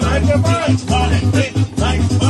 Like a bunch, like a bunch, like